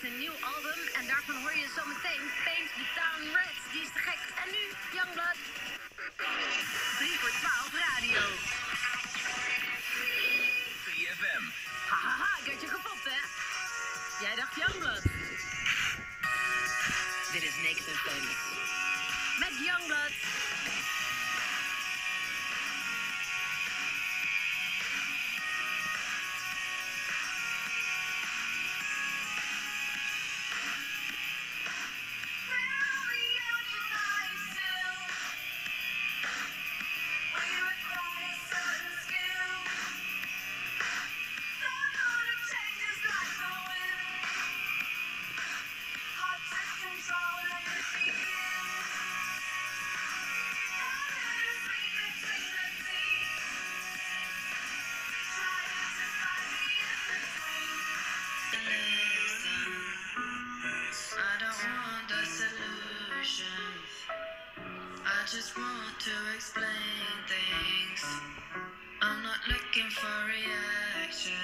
heeft een nieuw album en daarvan hoor je zometeen Paint the Town Red. Die is te gek. En nu Youngblood. 3 voor 12 radio. 3FM. Hahaha, ik had je gefopt hè? Jij dacht Youngblood. Dit is Niks FM. Met Youngblood. Just want to explain things. I'm not looking for reactions.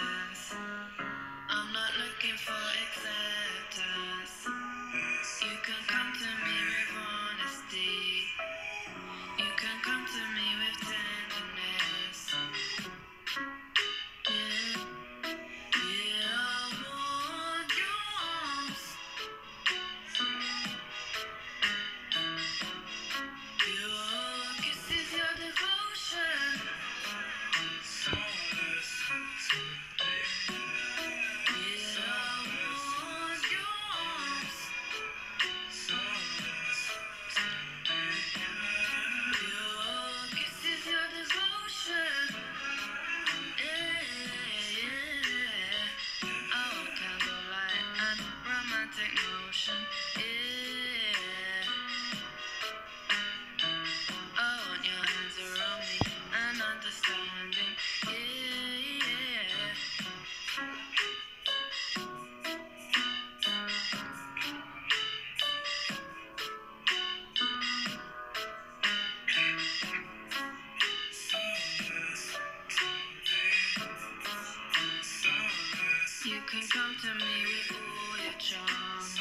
Come to me with all your charms.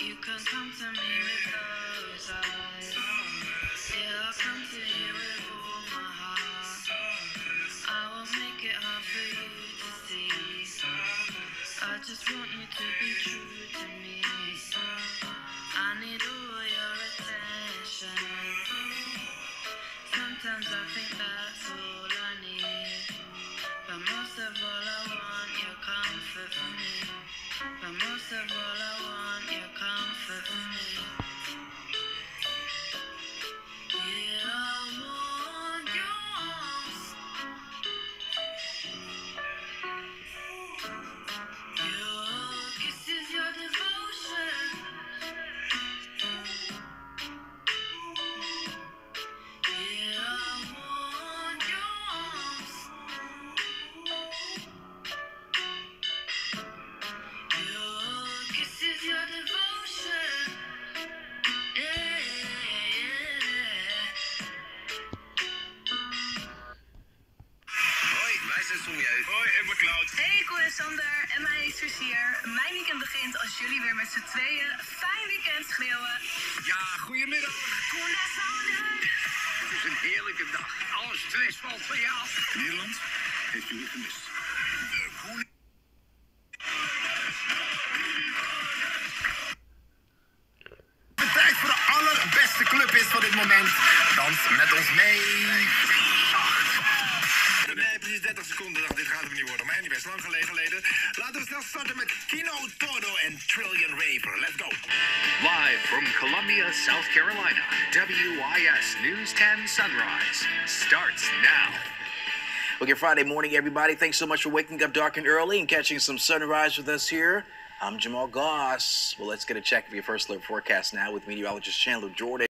You can come to me with those eyes. Yeah, I'll come to you with all my heart. I won't make it hard for you to see. I just want you to be true to me. I need all your But Sander en mijn Isus hier. Mijn weekend begint als jullie weer met z'n tweeën. Fijn weekend schreeuwen. Ja, goedemiddag. Koen en Sander. Het is een heerlijke dag. Alle stress valt van je af. Nederland heeft jullie gemist. De. De tijd voor de allerbeste club is van dit moment. Dans met ons mee. Nee, precies 30 seconden. Dacht, dit gaat hem niet worden. Maar anyway, is lang geleden. geleden. Laten we snel starten met Kino Todo en Trillion Raver. Let's go. Live from Columbia, South Carolina, WIS News 10 Sunrise starts now. Okay, Friday morning, everybody. Thanks so much for waking up dark and early and catching some sunrise with us here. I'm Jamal Goss. Well, let's get a check of your first look forecast now with meteorologist Chandler Jordan.